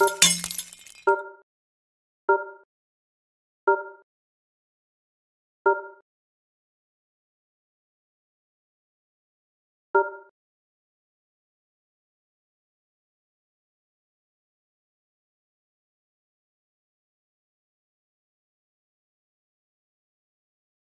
you